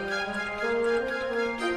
Música